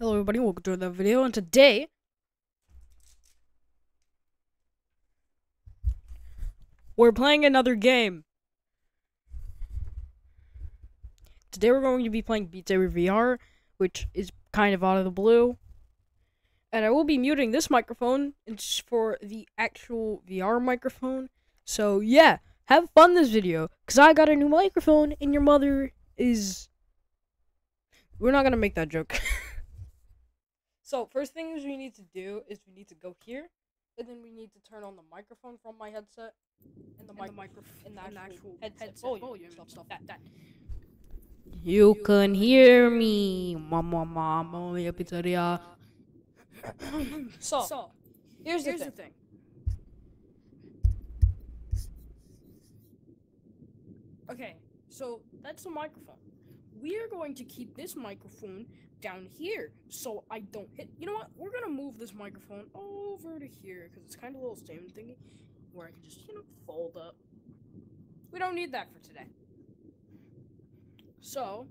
Hello everybody, welcome to another video, and today we're playing another game. Today we're going to be playing Beat Saber VR, which is kind of out of the blue. And I will be muting this microphone it's for the actual VR microphone. So yeah, have fun this video, because I got a new microphone and your mother is... We're not going to make that joke. So first things we need to do is we need to go here, and then we need to turn on the microphone from my headset, and the, mic- microphone, and the actual, actual headset, headset volume, volume and stuff, stuff that. that. You can hear me, mama, mama, mia pizzeria. so, so, here's, here's the, thing. the thing. Okay, so that's the microphone. We are going to keep this microphone down here so I don't hit. You know what? We're gonna move this microphone over to here because it's kind of a little stand thingy where I can just, you know, fold up. We don't need that for today. So,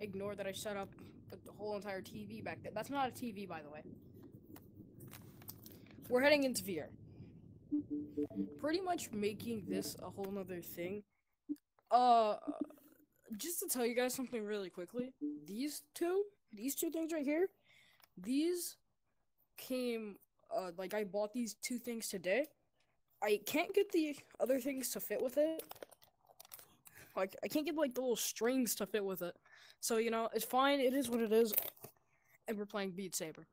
ignore that I set up the, whole entire TV back there. That's not a TV, by the way. We're heading into VR. Pretty much making this a whole nother thing. Uh, just to tell you guys something really quickly, these two these two things right here, these came uh like I bought these two things today. I can't get the other things to fit with it. Like I can't get like the little strings to fit with it. So you know, it's fine, it is what it is. And we're playing Beat Saber.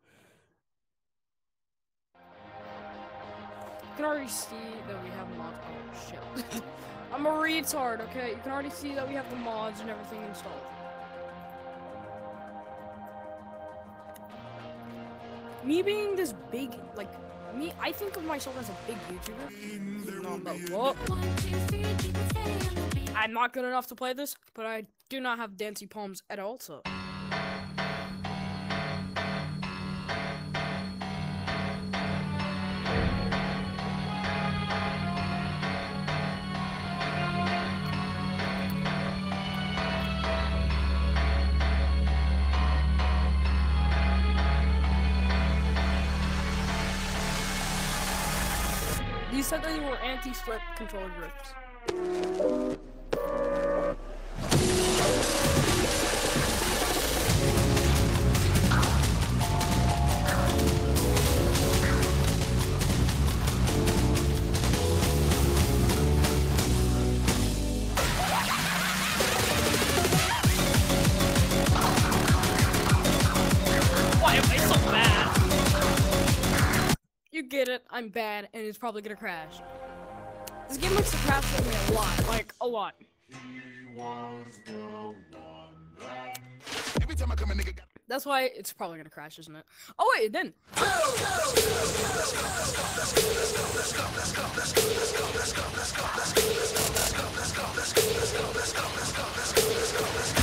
You can already see that we have mods. Oh shit. I'm a retard, okay? You can already see that we have the mods and everything installed. me being this big, like, me, I think of myself as a big YouTuber. No, but, I'm not good enough to play this, but I do not have dancing palms at all, so. Said you were anti-slip controller grips. Get it, I'm bad, and it's probably gonna crash. This game likes to crash for me a lot, like, a lot. That's why it's probably gonna crash, isn't it? Oh wait, then. that was close to nigga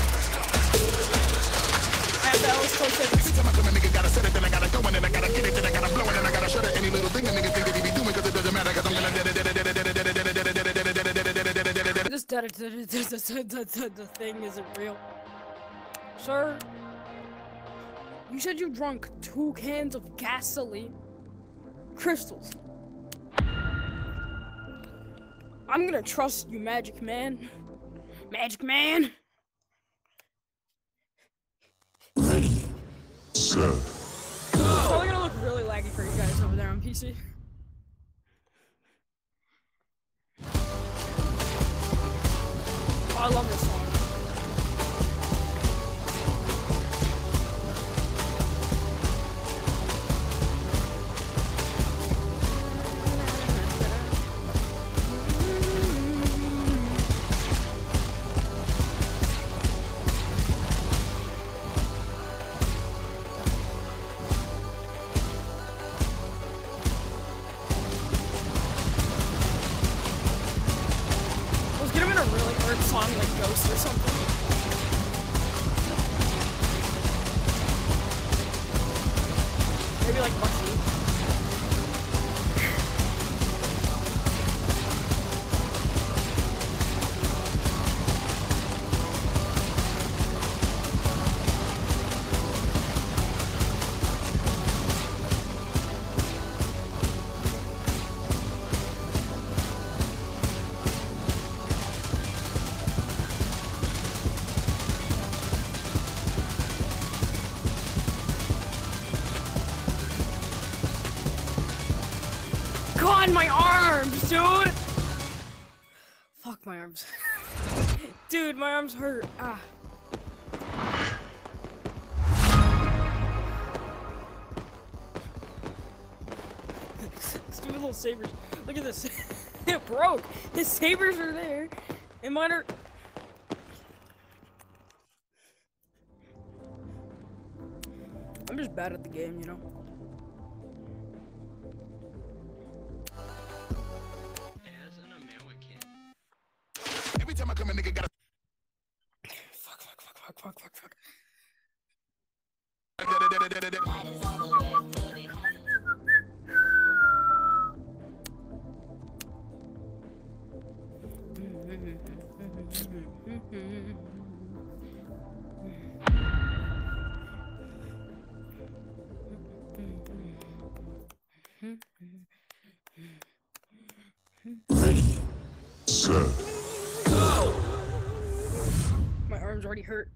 This the thing isn't real. Sir, you said you drunk two cans of gasoline. Crystals. I'm gonna trust you, Magic Man. Magic Man! Set. It's probably gonna look really laggy for you guys over there on PC. Oh, I love this song. song dude, my arms hurt. Ah. Stupid little sabers. Look at this. it broke. His sabers are there. And mine are. I'm just bad at the game, you know? Every time I come a nigga got fuck, fuck, fuck, fuck, fuck, fuck. a My arms already hurt.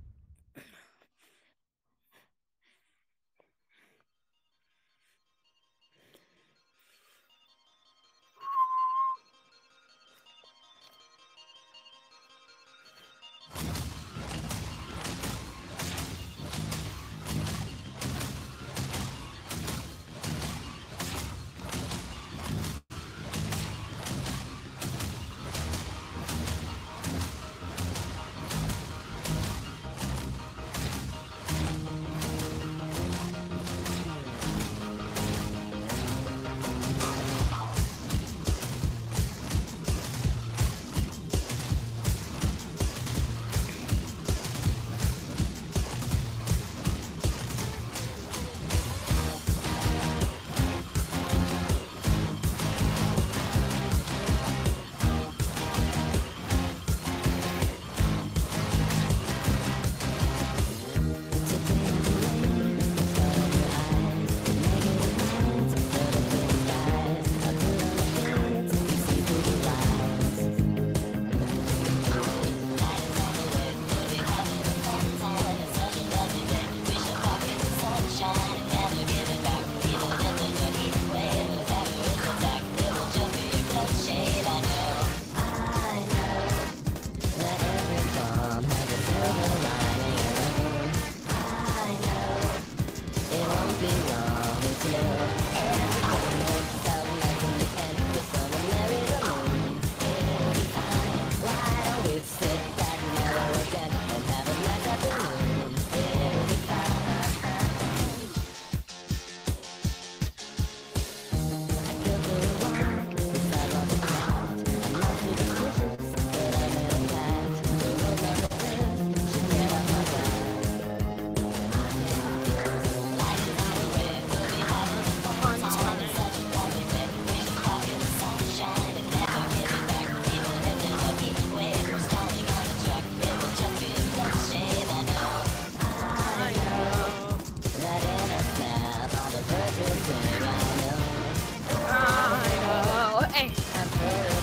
Hey. We're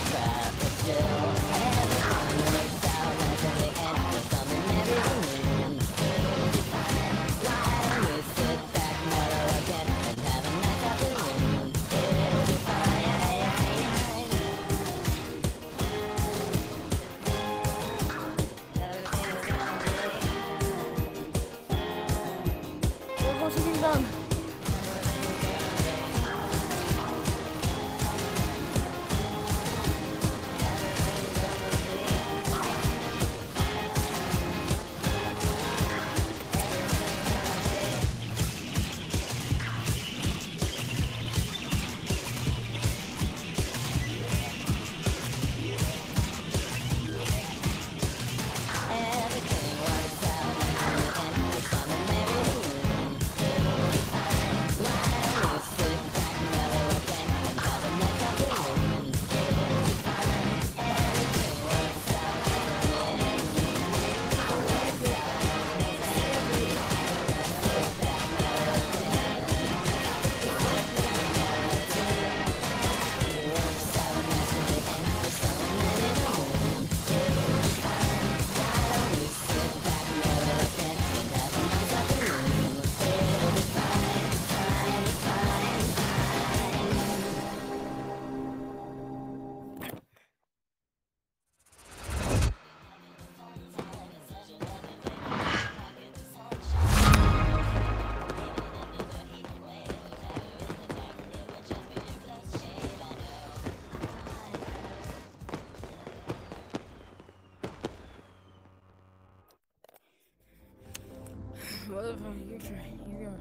You're.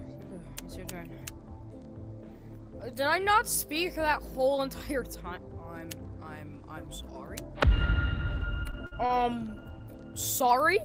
It's your turn. Uh, did I not speak that whole entire time? I'm. I'm. I'm sorry. Um. Sorry?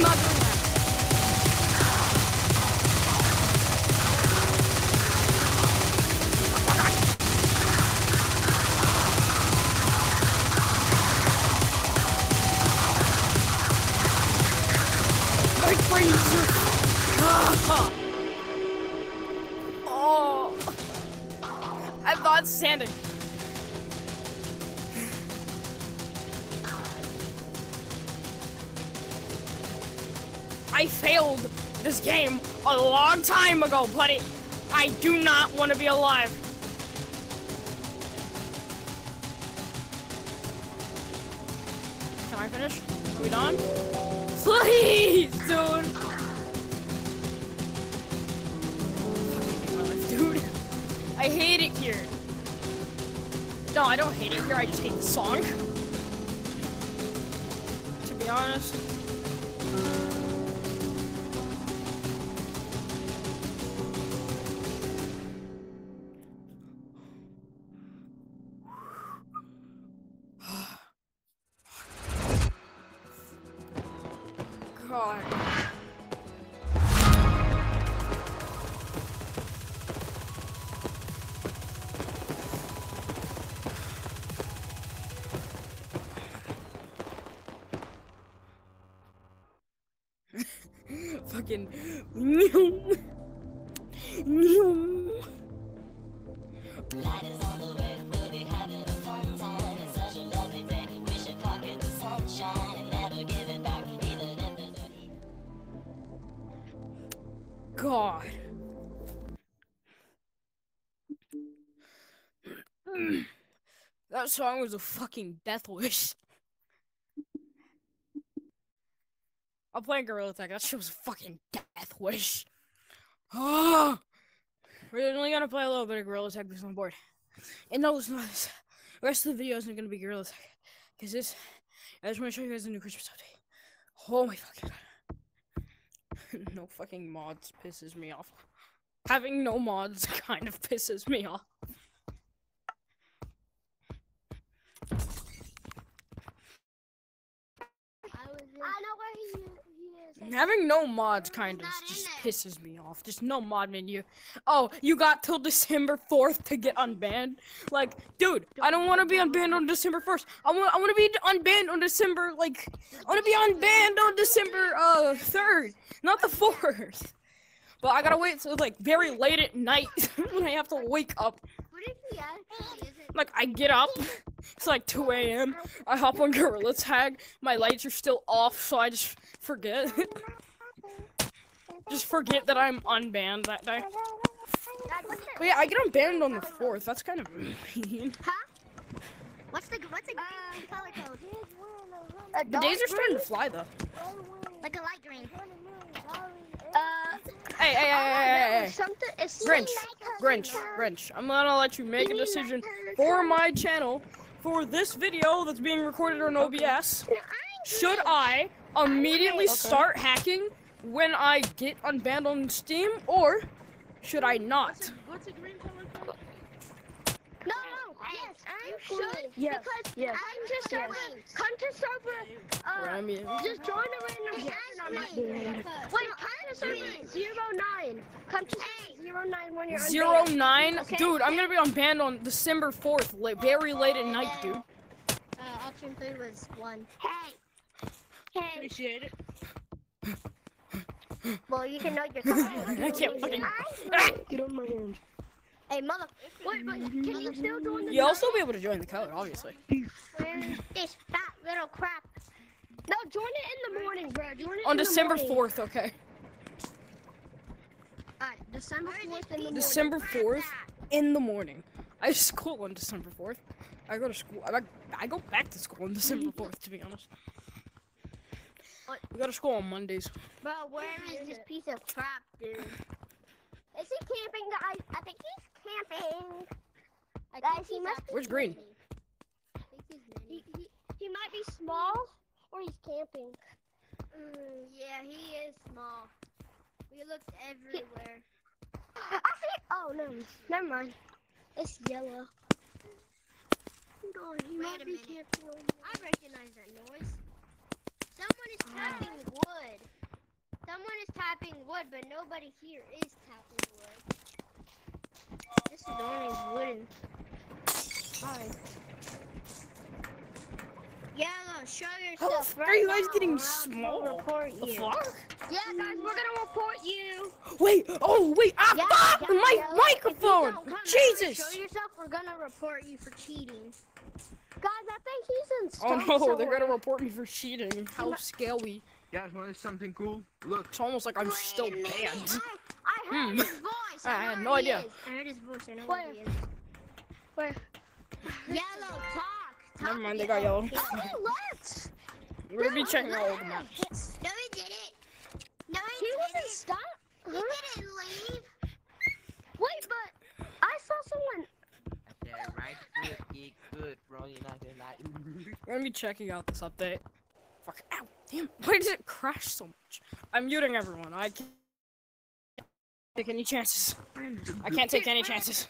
No, ago, buddy. I do not want to be alive. God. Fucking. song was a fucking death wish. I'm playing Gorilla Tag. That shit was a fucking death wish. Oh, we're only gonna play a little bit of Gorilla Tag because I'm bored. And no, it's not. The rest of the video isn't gonna be Gorilla Tag. Because this, I just want to show you guys a new Christmas update. Oh my fucking god. no fucking mods pisses me off. Having no mods kind of pisses me off. I was in, I know where he, he is. Having no mods kind of just pisses me off. Just no mod menu. Oh, you got till December 4th to get unbanned? Like, dude, I don't want to be unbanned on December 1st. I want I want to be unbanned on December like I want to be unbanned on December uh 3rd, not the 4th. But I got to wait till like very late at night when I have to wake up. What if he actually isn't? Like I get up, it's like 2 a.m. I hop on Gorilla Tag. My lights are still off, so I just forget. just forget that I'm unbanned that day. Dad, But yeah, I get unbanned on the fourth. That's kind of mean. huh? What's the what's the green color code? The days are starting to fly though. Like a light green. Uh, Hey, hey, hey, hey, hey, hey. something. Grinch, Grinch, Grinch. I'm gonna let you make a decision for my channel for this video that's being recorded on OBS. Should I immediately start hacking when I get unbanned on Steam, or should I not? What's a code? No, no, yes, you should. Yes, Because yes, I'm just server. Come to server. Uh, I mean, just join a random server. I'm not doing it. Wait, come to server zero nine. Come to server zero nine when you're zero unbanned. nine, Okay. dude. I'm gonna be unbanned on December fourth, la- very late at night, dude. Uh, option three was one. Hey. Hey. Appreciate it. Well, you can know your. I can't fucking. Get on my hand. Hey, mother. Wait, but can you still join the? You'll also be able to join the code, obviously. This fat little crap. No, join it in the morning, bro. Join it On in the December morning. fourth, okay. Alright, December fourth in the morning. December fourth in the morning. I school on December fourth. I go to school. I, I go back to school on December fourth, to be honest. We go to school on Mondays. Bro, where is this piece of crap, dude? Is he camping, guys? I think he's camping. guys, he must. Where's Green? He, he, he might be small, or he's camping. Mm, yeah, he is small. We looked everywhere. I see. Oh no, never mind. It's yellow. God, he might be camping. over I recognize that noise. Someone is tapping wood. Someone is tapping wood, but nobody here is tapping wood. This is only wooden. Hi. Yellow, show How the yourself. fuck are you guys now, getting small? Report The fuck? Yeah, guys, we're gonna report you. Wait! Oh wait! Ah, Yeah, fuck! yeah, My yeah, microphone! Jesus! Show yourself. We're gonna report you for cheating. Guys, I think he's in. Oh no! They're gonna report me for cheating. How scary! Guys, want something cool? Look, It's almost like I'm still Wait a banned. I, I heard Hmm. his voice. I know had no idea. is. I heard his voice. I know where he is. Where? Yellow, talk. talk Never mind, they got yellow. No, he left. We're gonna be checking all the maps. No, he didn't. No, he, he didn't. Stop. He didn't leave. Wait, but I saw someone. yeah, right, good, get good, bro. You're not gonna lie. We're gonna be checking out this update. Ow! Damn! Why does it crash so much? I'm muting everyone. I can't take any chances. I can't take any chances.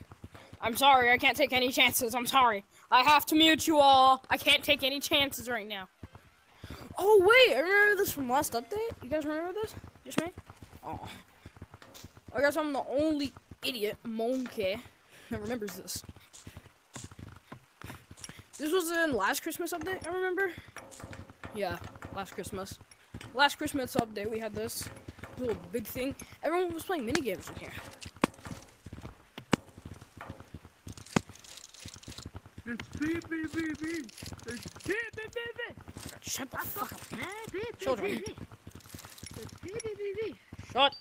I'm sorry. I can't take any chances. I'm sorry. I have to mute you all. I can't take any chances right now. Oh wait! I remember this from last update. You guys remember this? Just me? Oh. I guess I'm the only idiot monkey that remembers this. This was in last Christmas update, I remember. Yeah, last Christmas. Last Christmas update, we had this little big thing. Everyone was playing mini games in here. It's beep. It's beep. Shut the fuck up. Children. beep, beep. Shut.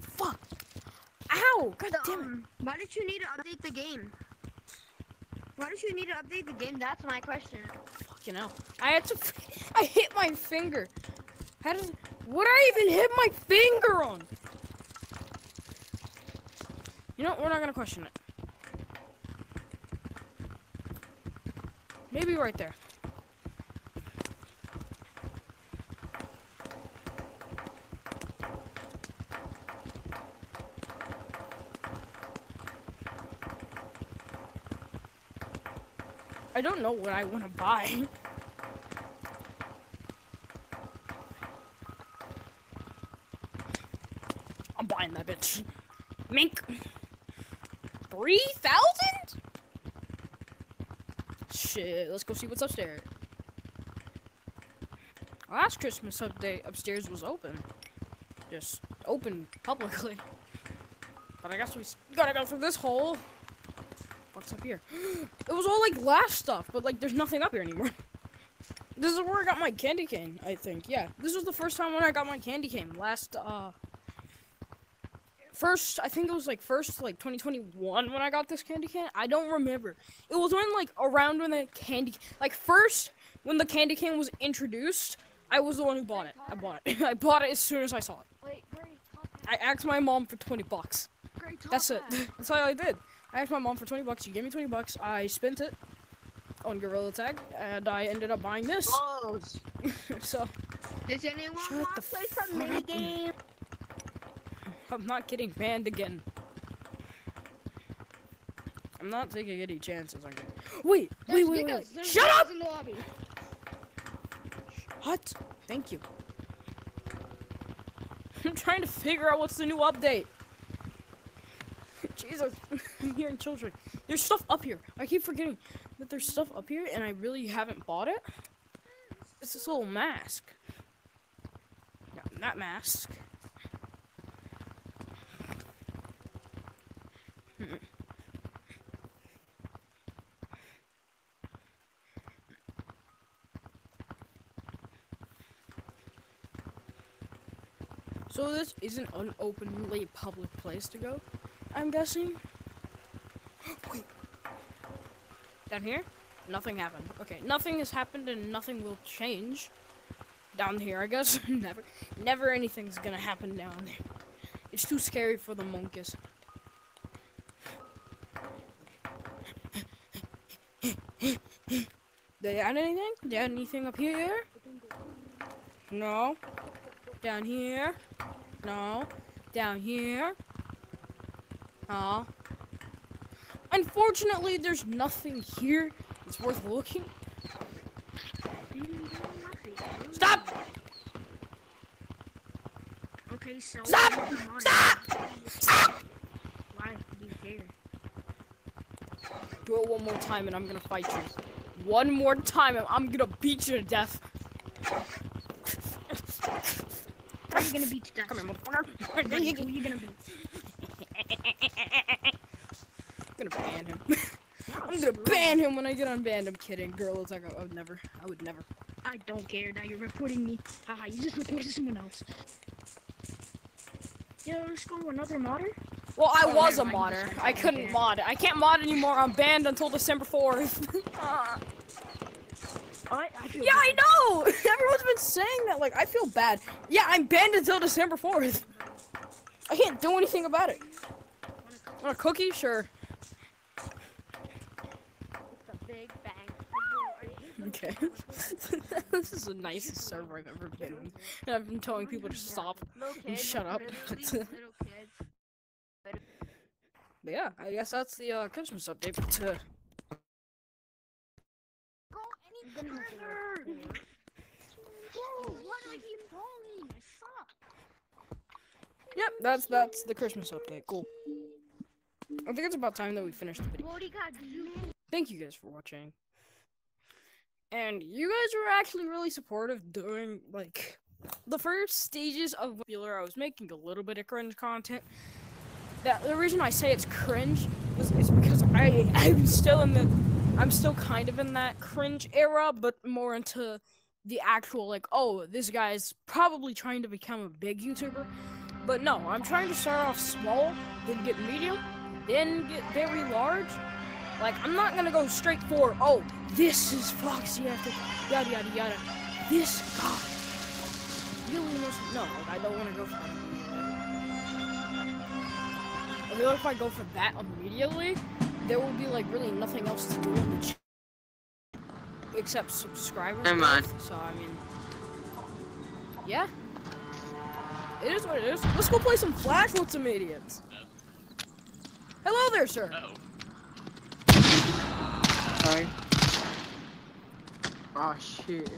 Fuck. Ow! God damn it. Um, Why did you need to update the game? Why did you need to update the game? That's my question. Fucking hell. I had to. I hit my finger. How did. What did I even hit my finger on? You know, we're not gonna question it. Maybe right there. Don't know what I want to buy. I'm buying that bitch. Mink. Three thousand? Shit, let's go see what's upstairs. Last Christmas update upstairs was open. Just open publicly. But I guess we gotta go through this hole. What's up here? It was all like glass stuff, but like there's nothing up here anymore. This is where I got my candy cane, I think. Yeah, this was the first time when I got my candy cane. Last, uh, first, I think it was like first, like 2021 when I got this candy cane. I don't remember. It was when like around when the candy, like first when the candy cane was introduced. I was the one who bought it. I bought it. I bought it as soon as I saw it. Wait, I asked my mom for 20 bucks. That's it. That's all I did. I asked my mom for 20 bucks. She gave me 20 bucks. I spent it on Gorilla Tag, and I ended up buying this. So, Does anyone want to play some mini game? I'm not getting banned again. I'm not taking any chances on it. Wait, wait, wait, wait. wait. Shut up! in the lobby. What? Thank you. I'm trying to figure out what's the new update. Jesus, I'm hearing children. There's stuff up here. I keep forgetting that there's stuff up here, and I really haven't bought it. It's this little mask. Not mask. Mm-mm. So this isn't an openly public place to go, I'm guessing. Wait. Down here? Nothing happened. Okay, nothing has happened and nothing will change. Down here, I guess. never never anything's gonna happen down there. It's too scary for the monkeys. They add anything? They add anything up here? No. Down here? No. Down here? No. Unfortunately, there's nothing here that's worth looking. Stop! Okay, so. Stop! Stop! Stop! Why? Be fair. Do it one more time and I'm gonna fight you. One more time and I'm gonna beat you to death. You gonna beat death? Come here, motherfucker. Who are you gonna beat? I'm gonna ban him. I'm gonna ban him when I get unbanned. I'm kidding. Girl, it's like I would never. I would never. I don't care. Now you're reporting me. Haha, you just reported someone else. Yeah, let's go another modder. Well, I Oh, was a modder. I couldn't mod. I can't mod anymore. I'm banned until December 4th. I, I feel yeah, I know. Everyone's been saying that. Like, I feel bad. Yeah, I'm banned until December 4th. I can't do anything about it. A cookie? Sure. Okay. this is the nicest server I've ever been in. And I've been telling people to stop. and shut up. yeah, I guess that's the uh, Christmas update. But, yep, that's that's the Christmas update. Cool. I think it's about time that we finish the video. What got you? Thank you guys for watching. And you guys were actually really supportive during like the first stages of popular. I was making a little bit of cringe content. That the reason I say it's cringe is, is because I I'm still in the I'm still kind of in that cringe era, but more into the actual like oh this guy's probably trying to become a big YouTuber. But no, I'm trying to start off small, then get medium, then get very large. Like, I'm not gonna go straight for, oh, this is Foxy Afton yada yada yada. This guy really knows. No, like, I don't wanna go for that. I feel if I go for that immediately, there will be like really nothing else to do on the channel except subscribers. Never mind. So I mean, yeah, it is what it is. Let's go play some Flash with some idiots. Hello there, sir. Sorry. Oh shit.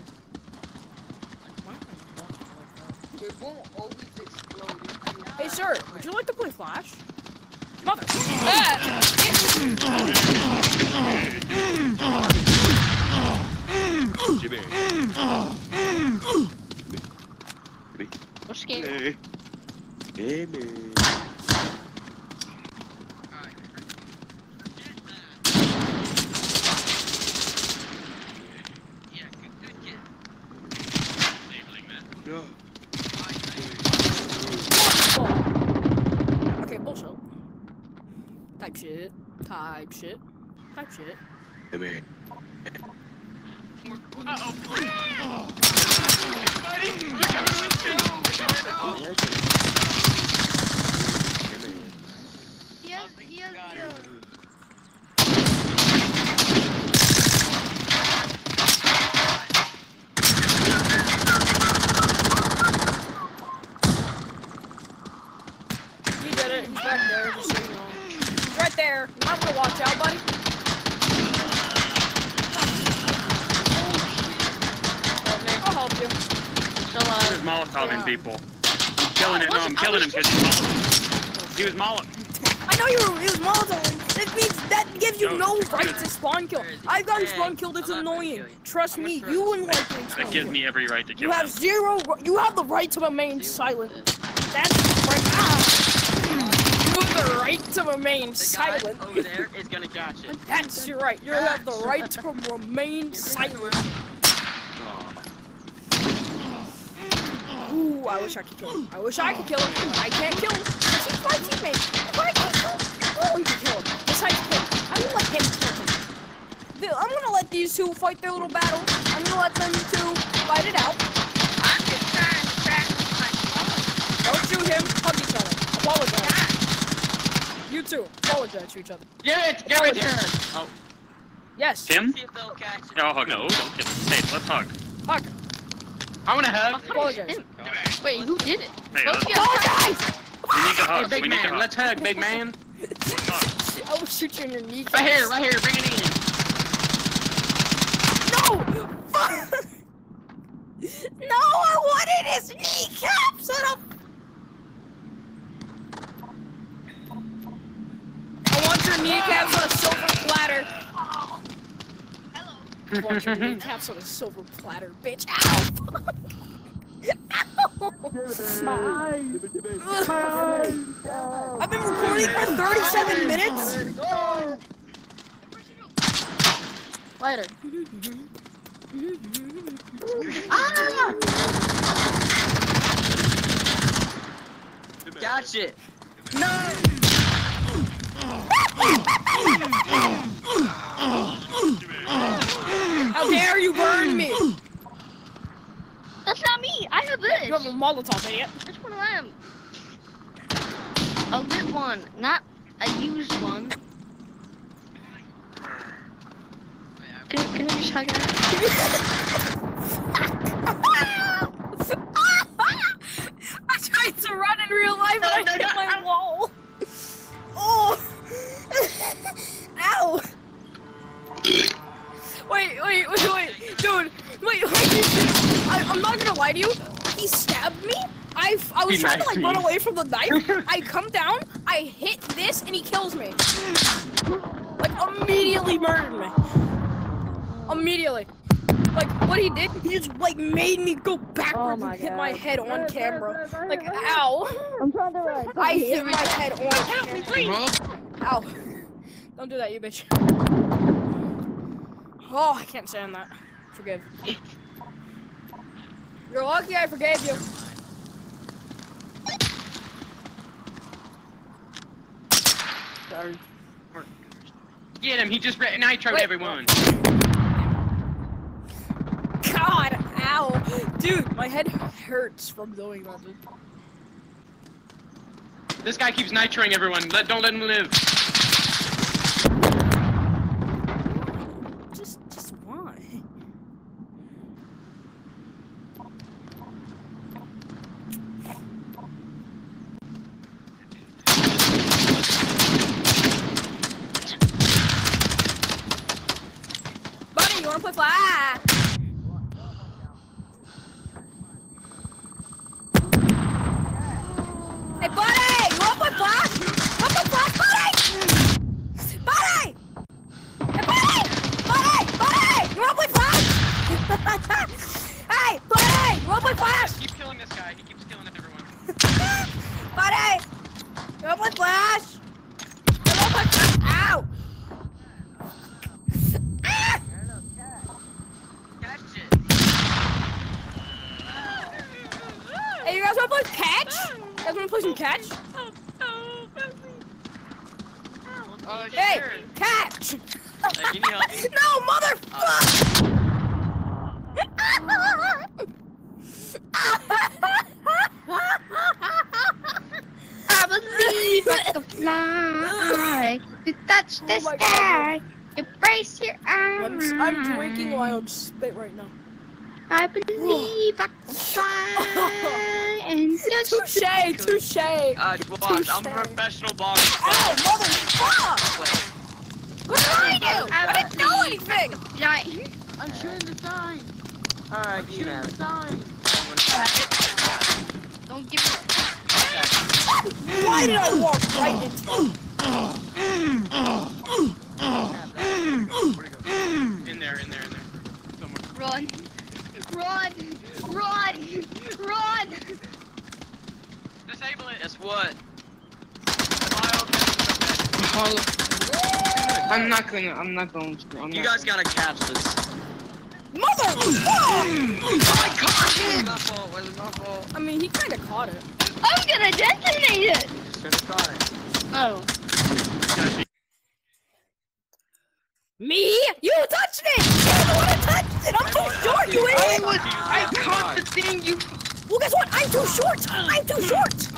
It won't always explode. Hey, sir, would you like to play Flash? Mother. Ah! Jimmy. What's scared? Hey. Hey, man. Yeah. Okay, bullshit. Type shit. Type shit. Type shit. Hey, man. Hey, man. Heal, heal, heal. He did it. He's back there. Just so you know. He's right there. You might want to watch out, buddy. I'll help you. So, uh, He was molotoving Yeah. people. Killing it. No, I'm killing him because he's molotov. He was molotov. I know you were. He was Molotov. That means that gives you no No. right to spawn kill. I've got a spawn kill It's I'm annoying. Trust me, you throw wouldn't like being That gives me every right to kill. You have him. zero. You have the right to remain silent. That's right. Ah. You have the right to remain the guy silent. over there is gonna catch it. That's right. You have the right to remain silent. Ooh, I wish I could kill him. I wish I could kill him. I can't kill him. He's my teammate. If I can kill him, oh, he can kill him. Besides him, I will let him kill him. The- I'm gonna let these two fight their little battle. I'm gonna let them two fight it out. I'm just trying to Don't shoot him. Hug each other. Apologize. You two, apologize to each other. Give it, give it here. Oh, Yes. Him? see if they'll catch it. No, hug. No, don't kill him. Hey, let's hug. Hug. I want to hug. Apologize. Wait, who did it? Hey, Both let's, of uh, guys- Apologize. we need to Hey, hug. big we need to man, hug. let's hug, big man. I will oh, shoot you in your kneecap. Right here, right here, bring it in. No! no, I wanted his kneecap set up. I want your kneecaps on a silver platter. I want your kneecaps on a silver platter, bitch. Ow! Ow! I've been recording for 37 minutes. Later. Catch ah! it. How dare you burn me? That's not me. I have this. You have a Molotov, idiot. Which one am I? A lit one, not a used one. Can, can I just hug it? I'm not gonna lie to you. He stabbed me. I, I was He trying to like knifed run away from the knife. I come down, I hit this, and he kills me. Like immediately murdered me. Immediately. Like what he did, he just like made me go backwards and hit my head on camera. Like ow. I'm trying to run. I hit my head on camera. Ow. Don't do that, you bitch. Oh, I can't stand that. Forgive. You're lucky I forgave you. Sorry. Get him, he just re- nitroed Wait. everyone. God, ow. Dude, my head hurts from doing that. dude. This guy keeps nitroing everyone. Let, don't let him live. Just, just why? Buddy, you wanna play fly? flash! Hello, my flash! Ow! Ah! Hey, you guys wanna play catch? You guys wanna play some catch? Oh, Hey, sure. catch! Hey, can you help me? no, motherfucker! I believe I can fly. To touch the Oh my God. sky. Embrace your I'm, arms. I'm drinking while I'm spit right now. I believe I can fly. and just Touche, touche! Uh, watch, I'm a professional boxer. Oh, motherfucker! What did I do? I didn't do anything! fly. I'm shooting the sign. Alright, you Shooting know. the sign. Don't give me. Why did I walk right into In there, in there, in there. Somewhere. Run. Run. Run. Run. Disable it. Guess what? I'm not gonna. I'm not going to. I'm You not guys gotta catch this. Motherfucker! It was my fault. It was my fault. I mean, he kind of caught it. I'm gonna detonate it. Should've got it. Oh. Me? You touched it! You're the one who touched it! I'm too short, you idiot! I caught the thing. You. Well, guess what? I'm too short! I'm too short!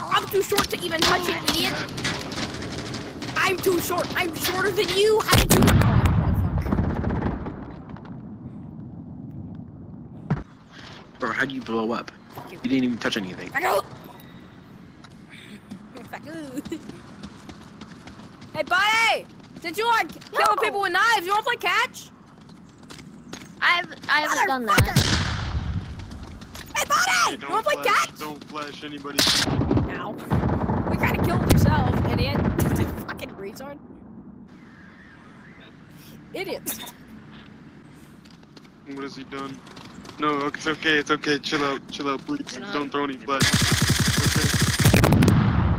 I'm too short to even touch it, idiot! I'm too short! I'm shorter than you! How did you... Oh, Bro, how do you blow up? you. You didn't even touch anything. Back out! Back out. hey, buddy! Since you like killing people with knives, you wanna play catch? I've I haven't done that. Hey, buddy! you wanna play catch? Don't flash anybody. Ow. You kinda killed yourself, idiot. Fucking retard. Idiot. What has he done? No, it's okay, it's okay. Chill out, chill out, please. Don't throw any flash.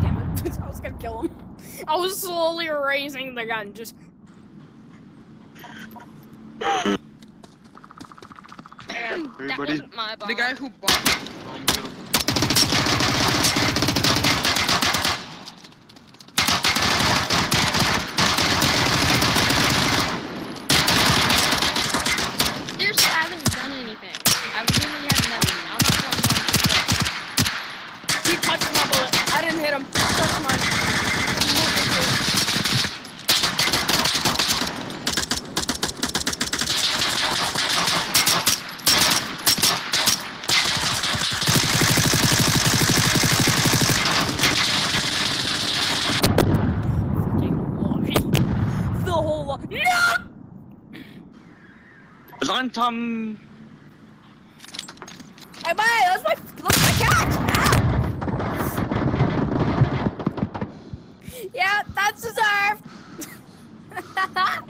Damn it. I was gonna kill him. I was slowly raising the gun, just. Everybody, my The guy who bought. calm down. Seriously, I haven't done anything. I really haven't done anything. I'm not going to He touched my bullet. I didn't hit him. He touched mine. Fucking lie. The whole lot. No! Zantum. Hey, buddy, that's my, that's my catch! Ow! yeah, that's deserved! that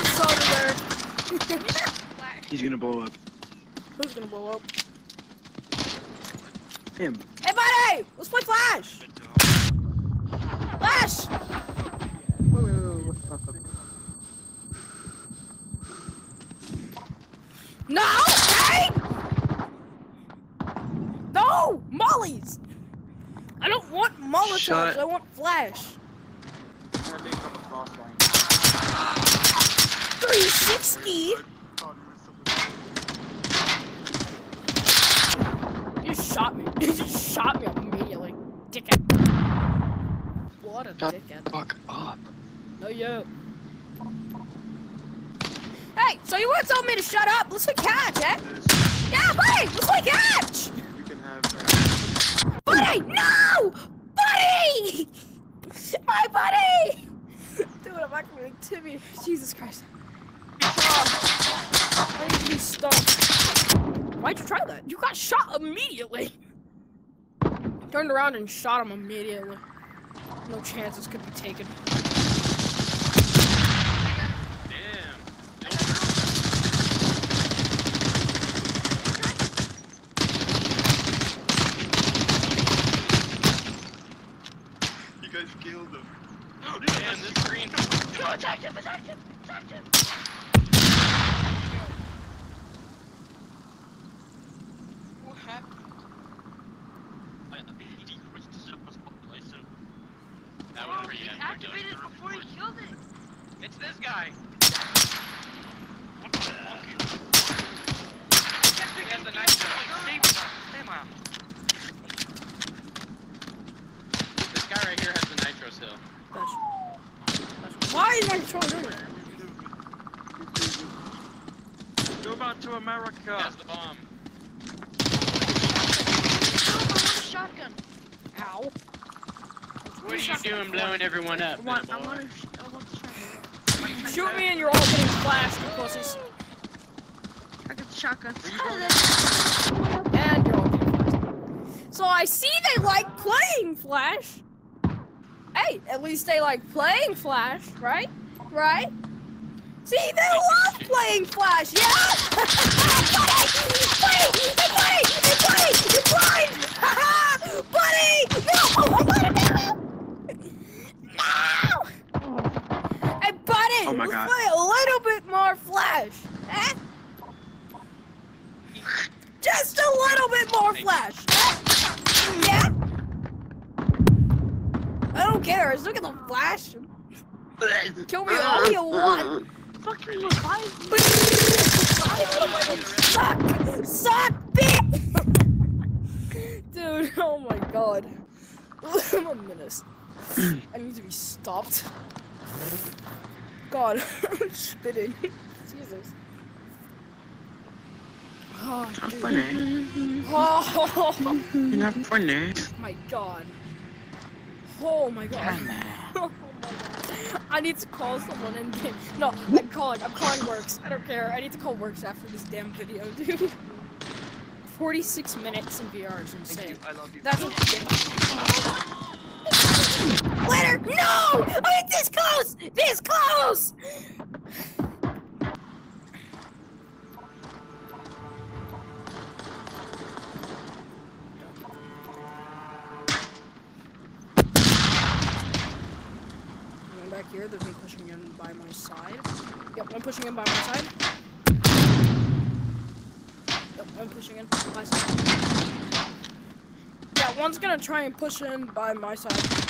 was so deserved. He's gonna blow up. Who's gonna blow up? Him. Hey, buddy! Let's play Flash! Flash! No! Hey! No! Molly's! I don't want Molotovs, Shut- I want Flash. 360? You shot me. You just shot me immediately. Dickhead. What a Shut dickhead. Fuck up. No, you. Hey, so you want to tell me to shut up? Let's play catch, eh? Yeah, buddy, let's play catch! You can have Buddy, no! Buddy! My buddy! Dude, I'm actually like Timmy. Jesus Christ stuck. I. Why'd you try that? You got shot immediately. Turned around and shot him immediately. No chances could be taken. Damn. You guys killed him. Damn, this green. No, attack him, attack him, attack him. Why is my controller doing that? Go back to America. That's the bomb. Shotgun. Ow. What are you doing blowing everyone up? I want, I want, to, I want the shotgun. Shoot me and you're all getting flashed, you pussies. I got the shotgun. And you're all getting flashed. So I see they like playing Flash. Hey, at least they like playing Flash, right? Right? See, they love playing Flash, yeah? Buddy! Buddy! Buddy! Buddy! Buddy! Buddy! No! Buddy! No! Hey, buddy! Oh my God. play a little bit more Flash, eh? Just a little bit more Flash. eh? Yeah? I don't care. Just look at the Flash. Kill me all you want. Fuck you? Suck! Suck, bitch! Dude, oh my god. I'm a menace. I need to be stopped. God, I'm spitting. Jesus. Oh, Not funny. Oh Not funny. my god. Oh my god. Oh my god. I need to call someone in game. No, I'm calling. I'm calling Works. I don't care. I need to call Works after this damn video, dude. 46 minutes in VR is insane. I love you. That's Later! No! I mean, this close! This close! Here, there's one pushing in by my side. Yep, one pushing in by my side. Yep, one pushing in by my side. Yeah, one's gonna try and push in by my side.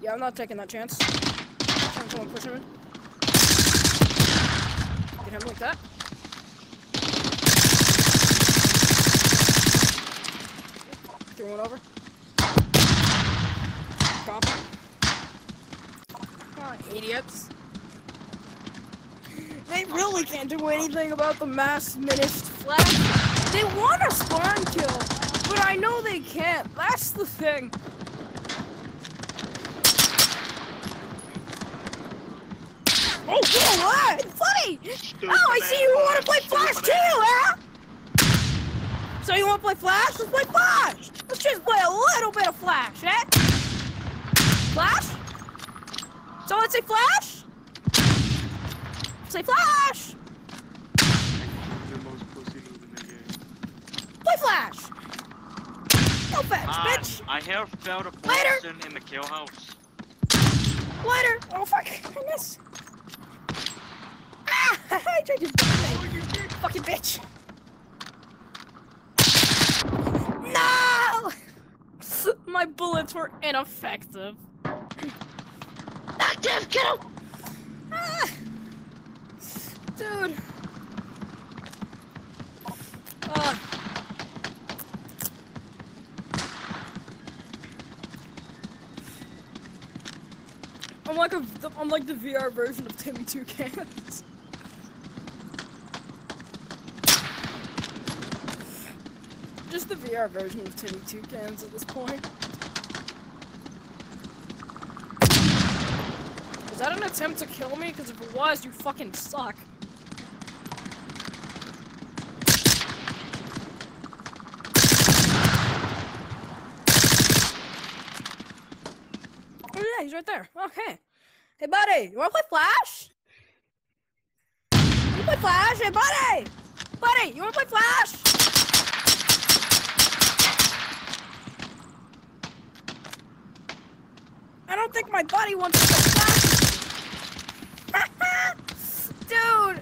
Yeah, I'm not taking that chance. Trying to push him in. Get him like that. Throw one over. Drop. Come on, idiots. They really can't do anything about the mass minished flash. They want a spawn kill, but I know they can't. That's the thing. Oh, what? Funny! Oh, I see you want to play Flash too, huh? So you want to play Flash? Let's play Flash! Let's just play a little bit of Flash, eh? Flash? So let's say Flash? Say Flash! The most pussy move in the game. Play Flash! No fetch, bitch! I have found a Later. person in the kill house. Later! Oh, fuck! I missed! Ah! I tried to Fucking bitch! No! My bullets were ineffective. Active, get him! Ah! Dude. Ah. I'm like a, I'm like the VR version of Timmy Two Cans. Just the VR version of Timmy Two Cans at this point. That an attempt to kill me? Because if it was, you fucking suck. Oh yeah, he's right there. Okay. Hey buddy, you wanna play Flash? You play Flash? Hey buddy! Buddy, you wanna play Flash? I don't think my buddy wants to get back. Dude.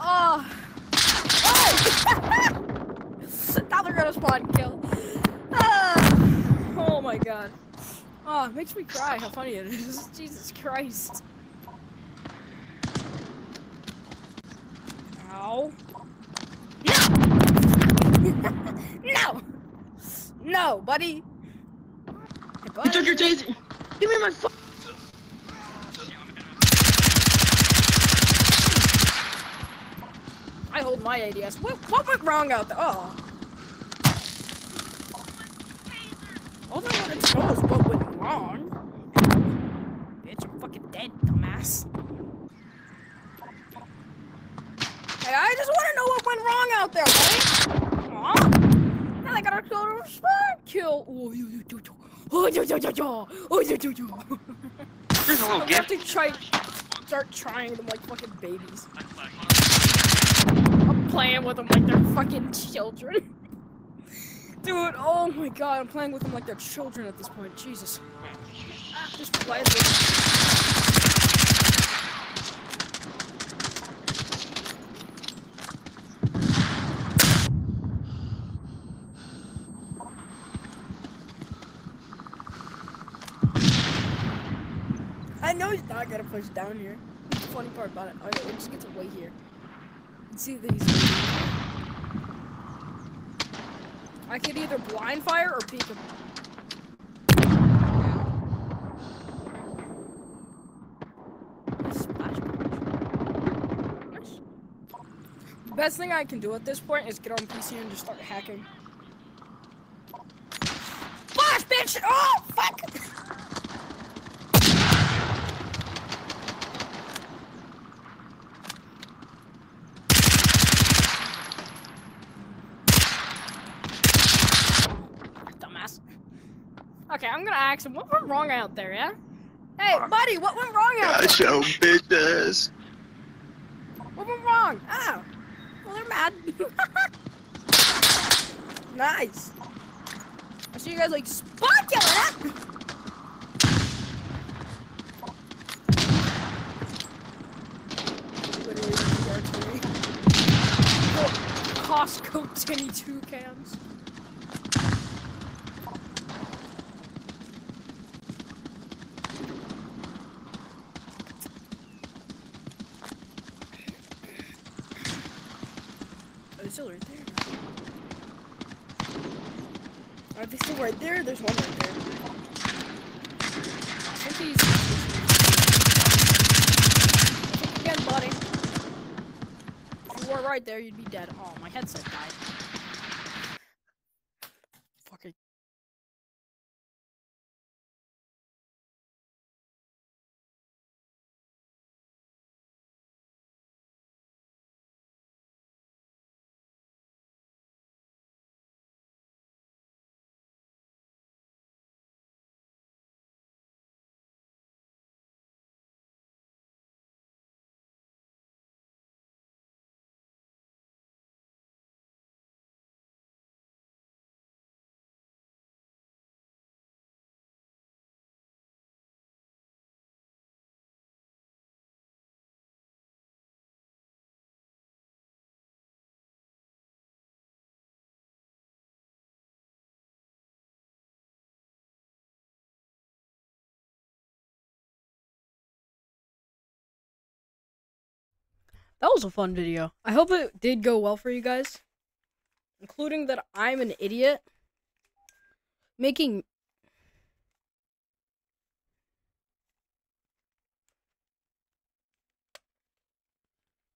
Oh. Oh. now they're gonna spawn kill. Ah. Oh my god. Oh, it makes me cry how funny it is. Jesus Christ. Ow. No! no! No, buddy! Buddy. You took your taser. Give me my phone. I hold my ADS. What, what went wrong out there? Oh. All I wanted to know what went wrong. Bitch, I'm fucking dead, dumbass. Hey, I just want to know what went wrong out there, buddy. Aw. Now I gotta go to spot kill. Oh, yo, yo, yo, yo. Oh, yo, yo, yo, yo. Oh, yo, yo, yo. There's a little We have gift. to try, start trying them like fucking babies. I'm playing with them like they're fucking children. Dude, oh my god, I'm playing with them like they're children at this point. Jesus. Just play. I know he's not gonna push down here. That's the funny part about it. Oh, yeah, we just get to wait here. See that he's. I could either blind fire or peek him. The best thing I can do at this point is get on PC and just start hacking. Flash, bitch! Oh, fuck! Dumbass. Okay, I'm gonna ask him what went wrong out there, yeah? Hey, buddy, what went wrong out there? Gosh, yo, bitches. What went wrong? Oh. Well, they're mad. nice. I see you guys like spot killing it. Literally, the artillery. Oh, Costco Timmy Two Cans. It's still right there. Are they still right there? There's one right there. Again, buddy. If you were right there, you'd be dead. Oh, my headset died. That was a fun video. I hope it did go well for you guys. Including that I'm an idiot. Making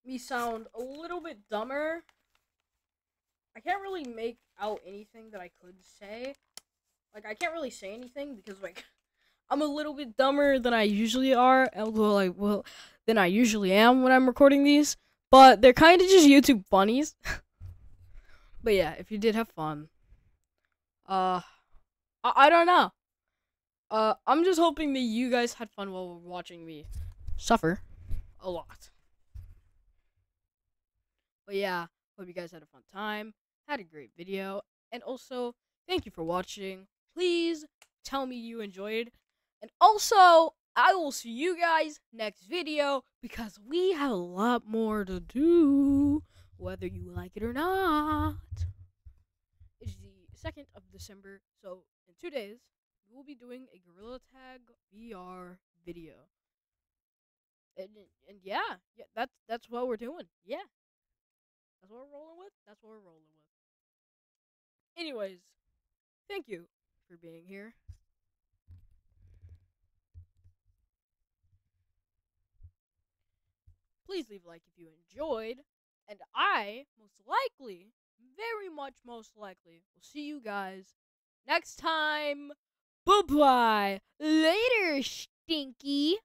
me sound a little bit dumber. I can't really make out anything that I could say. Like I can't really say anything because like I'm a little bit dumber than I usually are. Although like well than I usually am when I'm recording these. But they're kind of just YouTube funnies. but yeah, if you did have fun, uh, I, I don't know. Uh, I'm just hoping that you guys had fun while watching me suffer a lot. But yeah, hope you guys had a fun time, had a great video, and also thank you for watching. Please tell me you enjoyed. And also, I will see you guys next video because we have a lot more to do, whether you like it or not. It's the 2nd of December, so in two days, we will be doing a Gorilla Tag VR video. And, and yeah, yeah, that's that's what we're doing. Yeah. That's what we're rolling with. That's what we're rolling with. Anyways, thank you for being here. Please leave a like if you enjoyed. And I, most likely, very much most likely, will see you guys next time. Bye bye. Later, Stinky.